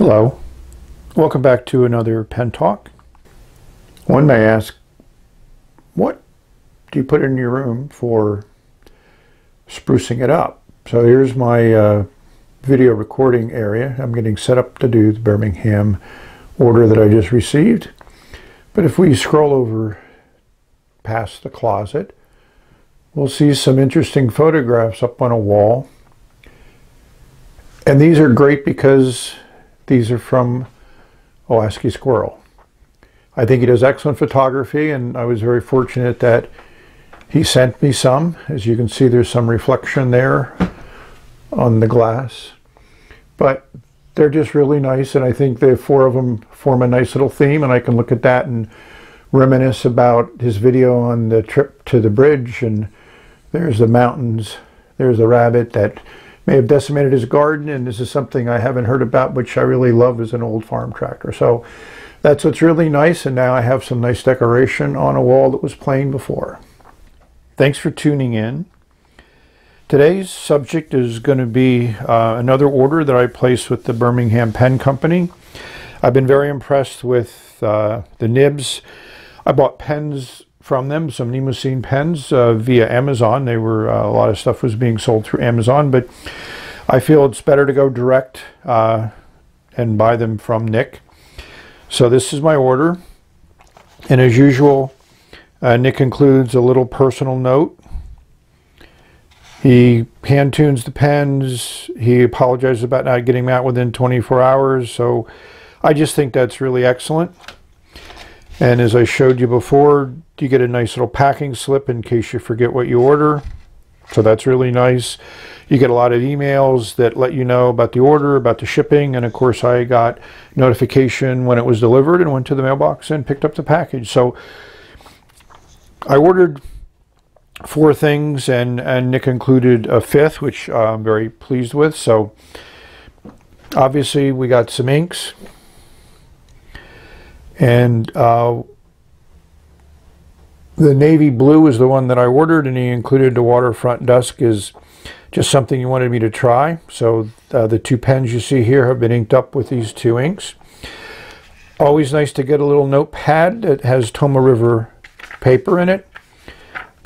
Hello, welcome back to another pen talk. One may ask, what do you put in your room for sprucing it up? So here's my uh, video recording area. I'm getting set up to do the Birmingham order that I just received. But if we scroll over past the closet, we'll see some interesting photographs up on a wall. And these are great because these are from Owaski Squirrel. I think he does excellent photography and I was very fortunate that he sent me some. As you can see there's some reflection there on the glass. But they're just really nice and I think the four of them form a nice little theme and I can look at that and reminisce about his video on the trip to the bridge and there's the mountains, there's the rabbit that may have decimated his garden, and this is something I haven't heard about, which I really love as an old farm tractor. So that's what's really nice, and now I have some nice decoration on a wall that was plain before. Thanks for tuning in. Today's subject is going to be uh, another order that I placed with the Birmingham Pen Company. I've been very impressed with uh, the nibs. I bought pens from them, some Nemosyne pens uh, via Amazon. They were uh, a lot of stuff was being sold through Amazon, but I feel it's better to go direct uh, and buy them from Nick. So this is my order, and as usual, uh, Nick includes a little personal note. He hand tunes the pens. He apologizes about not getting them out within 24 hours. So I just think that's really excellent. And as I showed you before, you get a nice little packing slip in case you forget what you order. So that's really nice. You get a lot of emails that let you know about the order, about the shipping, and of course I got notification when it was delivered and went to the mailbox and picked up the package. So I ordered four things and, and Nick included a fifth, which uh, I'm very pleased with. So obviously we got some inks. And uh, the navy blue is the one that I ordered, and he included the waterfront dusk is just something he wanted me to try. So uh, the two pens you see here have been inked up with these two inks. Always nice to get a little notepad that has Tomoe River paper in it.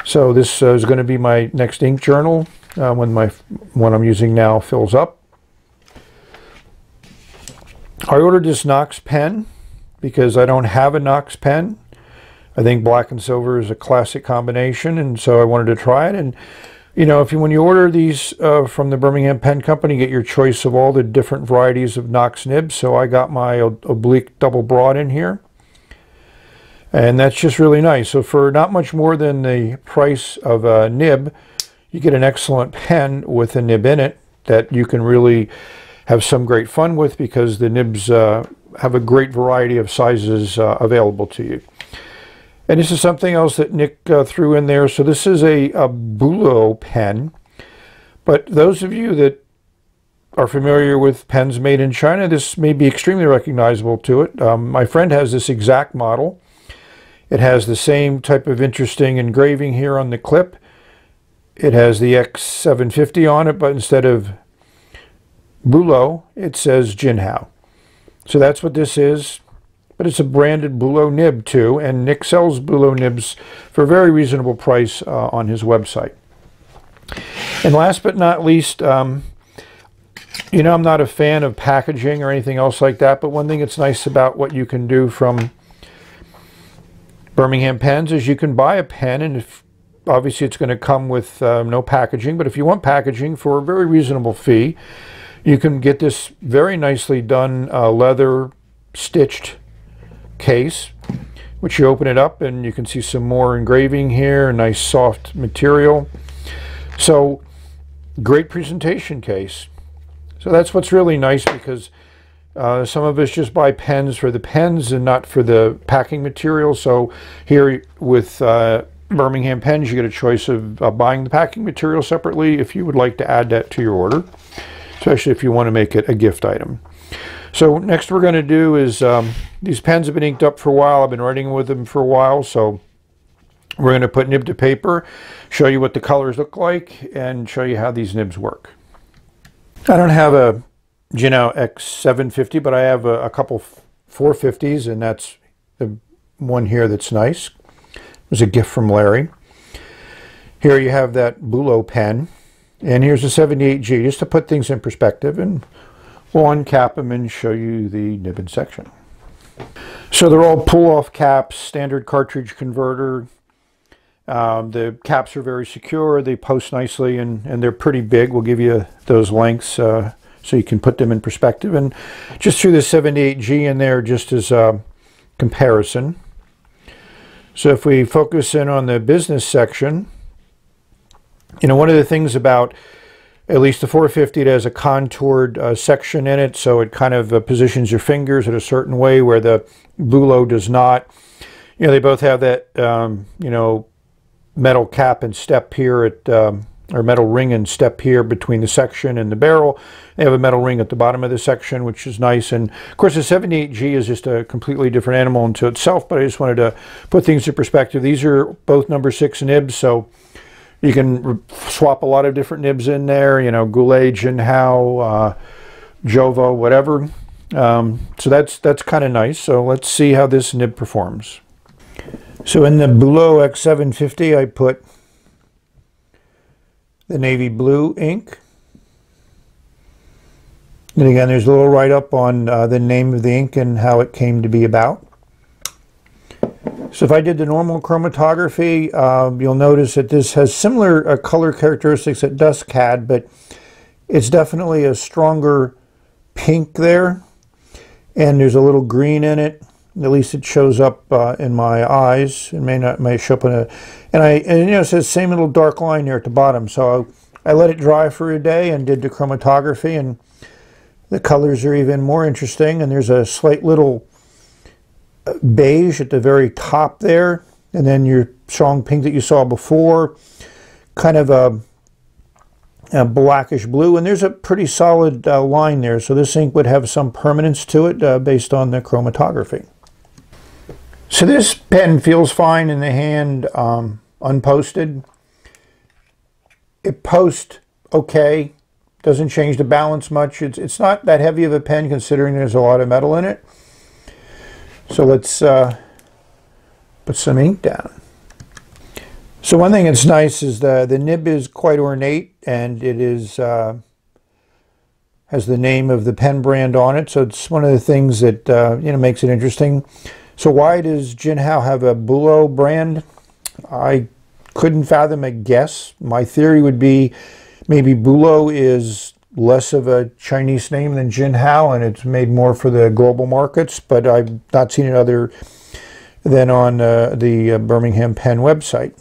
So this uh, is going to be my next ink journal uh, when my one I'm using now fills up. I ordered this Knox pen because I don't have a Knox pen. I think black and silver is a classic combination, and so I wanted to try it. And you know, if you when you order these uh, from the Birmingham Pen Company, you get your choice of all the different varieties of Knox nibs. So I got my oblique double broad in here, and that's just really nice. So for not much more than the price of a nib, you get an excellent pen with a nib in it that you can really have some great fun with because the nibs uh, have a great variety of sizes uh, available to you. And this is something else that Nick uh, threw in there. So this is a, a Bulow pen. But those of you that are familiar with pens made in China, this may be extremely recognizable to it. Um, my friend has this exact model. It has the same type of interesting engraving here on the clip. It has the X750 on it, but instead of Bulow, it says Jinhao. So that's what this is. But it's a branded Bulow nib too, and Nick sells Bulow nibs for a very reasonable price uh, on his website. And last but not least, um, you know I'm not a fan of packaging or anything else like that, but one thing that's nice about what you can do from Birmingham Pens is you can buy a pen, and if, obviously it's going to come with uh, no packaging, but if you want packaging for a very reasonable fee, you can get this very nicely done uh, leather stitched case, which you open it up and you can see some more engraving here, nice soft material. So great presentation case. So that's what's really nice because uh, some of us just buy pens for the pens and not for the packing material. So here with uh, Birmingham pens, you get a choice of uh, buying the packing material separately if you would like to add that to your order especially if you want to make it a gift item. So next we're going to do is, um, these pens have been inked up for a while. I've been writing with them for a while, so we're going to put nib to paper, show you what the colors look like, and show you how these nibs work. I don't have a Jinhao X750, but I have a, a couple 450s, and that's the one here that's nice. It was a gift from Larry. Here you have that Bulow pen, and here's a 78G, just to put things in perspective, and we'll uncap them and show you the nib section. So they're all pull-off caps, standard cartridge converter. Um, the caps are very secure. They post nicely, and, and they're pretty big. We'll give you those lengths uh, so you can put them in perspective. And just threw the 78G in there just as a comparison. So if we focus in on the business section, you know, one of the things about at least the 450, it has a contoured uh, section in it, so it kind of uh, positions your fingers in a certain way where the Bulow does not. You know, they both have that, um, you know, metal cap and step here at, um, or metal ring and step here between the section and the barrel. They have a metal ring at the bottom of the section, which is nice. And of course, the 78G is just a completely different animal unto itself, but I just wanted to put things in perspective. These are both number six nibs, so you can swap a lot of different nibs in there, you know, Goulet, Jinhao, uh, Jowo, whatever. Um, so that's that's kind of nice. So let's see how this nib performs. So in the Bulow X750, I put the navy blue ink. And again, there's a little write-up on uh, the name of the ink and how it came to be about. So if I did the normal chromatography, um, you'll notice that this has similar uh, color characteristics that Dusk had, but it's definitely a stronger pink there. And there's a little green in it. At least it shows up uh, in my eyes. It may not may show up in a, and I and you know it says same little dark line there at the bottom. So I, I let it dry for a day and did the chromatography, and the colors are even more interesting. And there's a slight little beige at the very top there, and then your strong pink that you saw before, kind of a, a blackish blue, and there's a pretty solid uh, line there, so this ink would have some permanence to it uh, based on the chromatography. So this pen feels fine in the hand, um, unposted. It posts okay, doesn't change the balance much. It's, it's not that heavy of a pen considering there's a lot of metal in it. So let's uh, put some ink down. So one thing that's nice is the, the nib is quite ornate and it is uh, has the name of the pen brand on it. So it's one of the things that uh, you know makes it interesting. So why does Jinhao have a Bulow brand? I couldn't fathom a guess. My theory would be maybe Bulow is less of a Chinese name than Jinhao, and it's made more for the global markets, but I've not seen it other than on uh, the uh, Birmingham Pen website.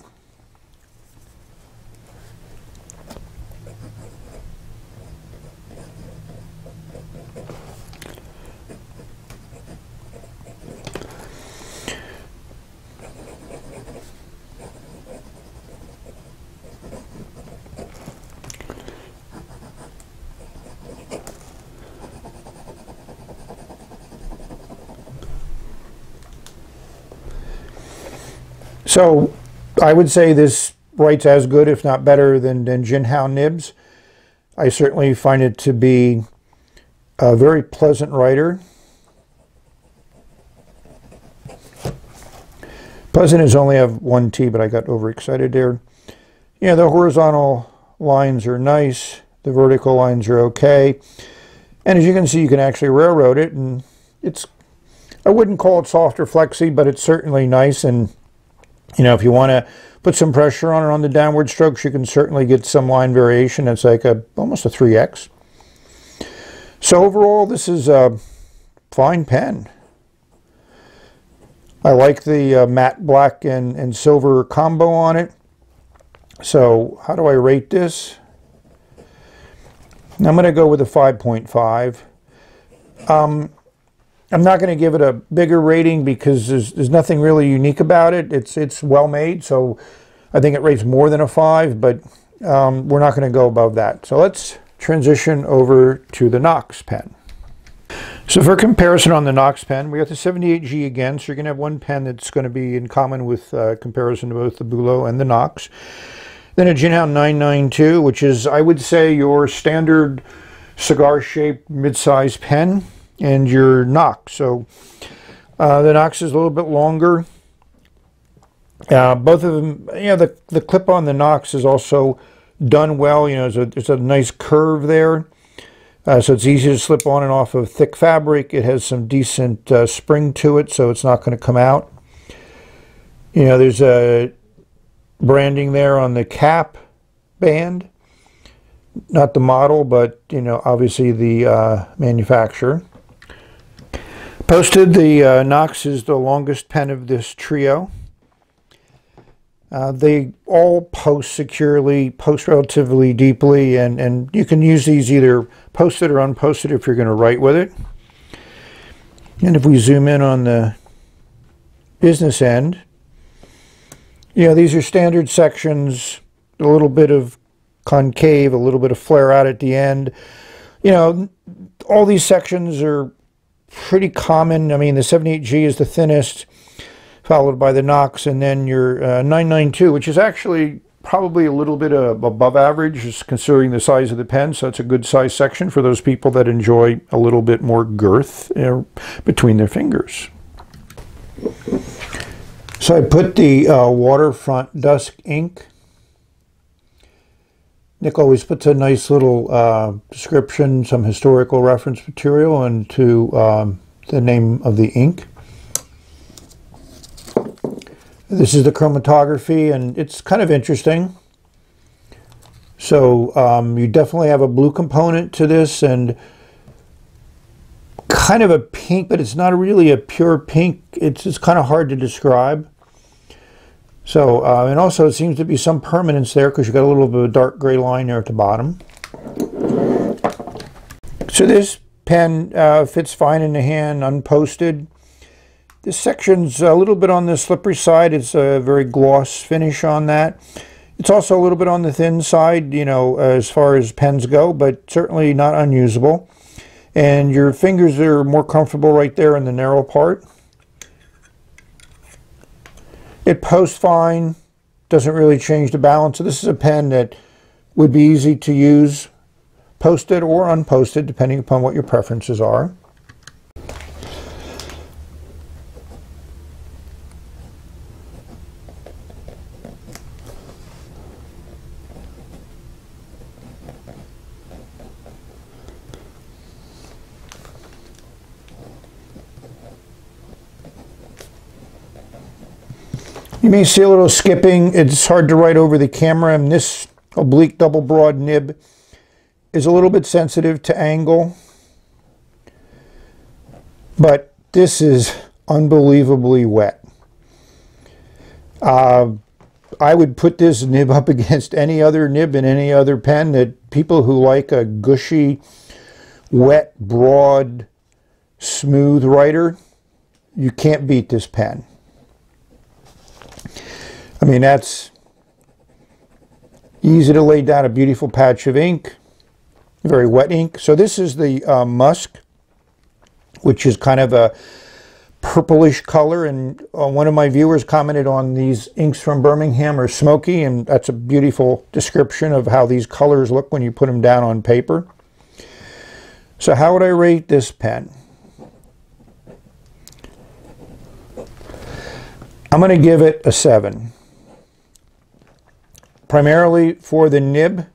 So I would say this writes as good, if not better, than, than Jinhao Nibs. I certainly find it to be a very pleasant writer. Pleasant is only have one T, but I got overexcited there. Yeah, the horizontal lines are nice. The vertical lines are okay. And as you can see, you can actually railroad it, and it's, I wouldn't call it soft or flexy, but it's certainly nice and you know, if you want to put some pressure on it on the downward strokes, you can certainly get some line variation. It's like a almost a 3x. So overall, this is a fine pen. I like the uh, matte black and, and silver combo on it. So how do I rate this? I'm going to go with a 5.5. Um, I'm not going to give it a bigger rating because there's, there's nothing really unique about it. It's it's well made, so I think it rates more than a 5, but um, we're not going to go above that. So let's transition over to the Knox pen. So for comparison on the Knox pen, we got the 78G again, so you're going to have one pen that's going to be in common with uh, comparison to both the Bulow and the Knox. Then a Jinhao 992, which is, I would say, your standard cigar-shaped mid-size pen and your Knox. So uh, the Knox is a little bit longer. Uh, both of them, you know, the, the clip on the Knox is also done well. You know, there's a, there's a nice curve there. Uh, so it's easy to slip on and off of thick fabric. It has some decent uh, spring to it, so it's not going to come out. You know, there's a branding there on the cap band. Not the model, but, you know, obviously the uh, manufacturer. Posted, the uh, Knox is the longest pen of this trio. Uh, they all post securely, post relatively deeply, and, and you can use these either posted or unposted if you're going to write with it. And if we zoom in on the business end, you know, these are standard sections, a little bit of concave, a little bit of flare out at the end. You know, all these sections are pretty common. I mean, the 78G is the thinnest followed by the Knox, and then your uh, 992, which is actually probably a little bit uh, above average, just considering the size of the pen. So it's a good size section for those people that enjoy a little bit more girth uh, between their fingers. So I put the uh, waterfront dusk ink. Nick always puts a nice little uh, description, some historical reference material, into um, the name of the ink. This is the chromatography, and it's kind of interesting. So um, you definitely have a blue component to this, and kind of a pink, but it's not really a pure pink. It's, it's kind of hard to describe. So, uh, and also it seems to be some permanence there because you've got a little bit of a dark gray line there at the bottom. So this pen uh, fits fine in the hand, unposted. This section's a little bit on the slippery side. It's a very gloss finish on that. It's also a little bit on the thin side, you know, as far as pens go, but certainly not unusable. And your fingers are more comfortable right there in the narrow part. It posts fine, doesn't really change the balance. So this is a pen that would be easy to use, posted or unposted, depending upon what your preferences are. See a little skipping. It's hard to write over the camera, and this oblique double broad nib is a little bit sensitive to angle. But this is unbelievably wet. Uh, I would put this nib up against any other nib in any other pen that people who like a gushy, wet, broad, smooth writer, you can't beat this pen. I mean, that's easy to lay down a beautiful patch of ink, very wet ink. So this is the uh, musk, which is kind of a purplish color. And uh, one of my viewers commented on these inks from Birmingham are smoky, and that's a beautiful description of how these colors look when you put them down on paper. So how would I rate this pen? I'm going to give it a 7 primarily for the nib.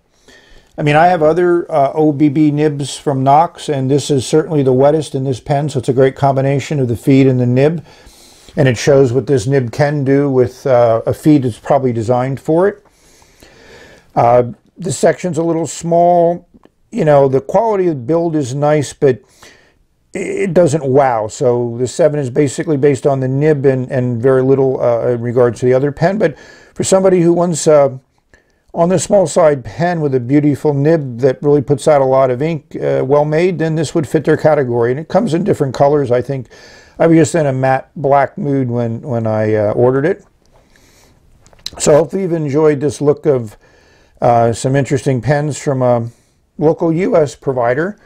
I mean, I have other uh, OBB nibs from Knox, and this is certainly the wettest in this pen, so it's a great combination of the feed and the nib. And it shows what this nib can do with uh, a feed that's probably designed for it. Uh, this section's a little small. You know, the quality of the build is nice, but it doesn't wow. So the 7 is basically based on the nib and, and very little uh, in regards to the other pen. But for somebody who wants uh, on the small side pen with a beautiful nib that really puts out a lot of ink, uh, well made, then this would fit their category. And it comes in different colors. I think I was just in a matte black mood when, when I uh, ordered it. So hopefully you've enjoyed this look of uh, some interesting pens from a local U.S. provider.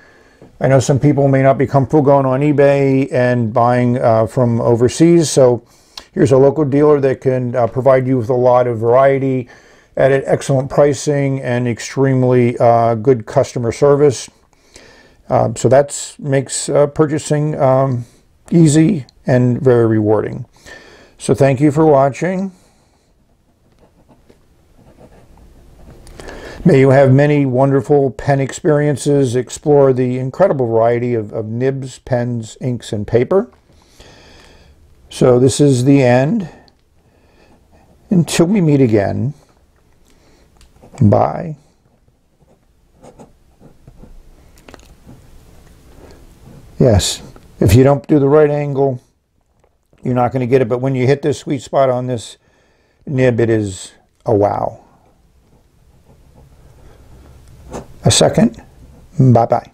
I know some people may not be comfortable going on eBay and buying uh, from overseas. So here's a local dealer that can uh, provide you with a lot of variety, at an excellent pricing and extremely uh, good customer service. Um, so that makes uh, purchasing um, easy and very rewarding. So thank you for watching. May you have many wonderful pen experiences, explore the incredible variety of, of nibs, pens, inks, and paper. So this is the end. Until we meet again, bye. Yes, if you don't do the right angle, you're not going to get it. But when you hit this sweet spot on this nib, it is a wow. A second. Bye-bye.